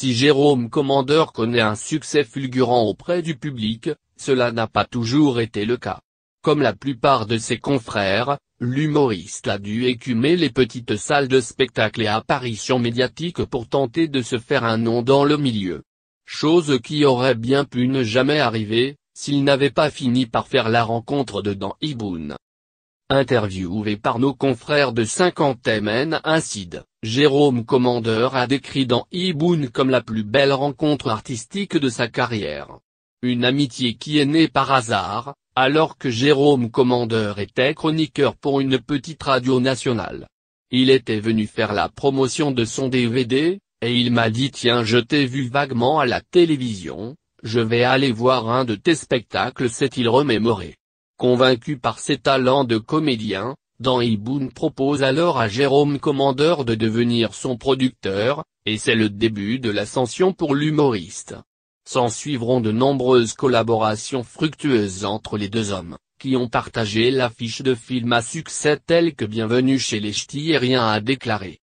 Si Jérôme Commandeur connaît un succès fulgurant auprès du public, cela n'a pas toujours été le cas. Comme la plupart de ses confrères, l'humoriste a dû écumer les petites salles de spectacle et apparitions médiatiques pour tenter de se faire un nom dans le milieu. Chose qui aurait bien pu ne jamais arriver, s'il n'avait pas fini par faire la rencontre de Dan. Interviewé par nos confrères de 50 MN Incide, Jérôme Commandeur a décrit Dan Iboun comme la plus belle rencontre artistique de sa carrière. Une amitié qui est née par hasard, alors que Jérôme Commandeur était chroniqueur pour une petite radio nationale. Il était venu faire la promotion de son DVD, et il m'a dit tiens je t'ai vu vaguement à la télévision, je vais aller voir un de tes spectacles s'est-il remémoré? Convaincu par ses talents de comédien, Dan Iboun propose alors à Jérôme Commandeur de devenir son producteur, et c'est le début de l'ascension pour l'humoriste. S'en suivront de nombreuses collaborations fructueuses entre les deux hommes, qui ont partagé l'affiche de films à succès tels que Bienvenue chez les Rien à déclarer.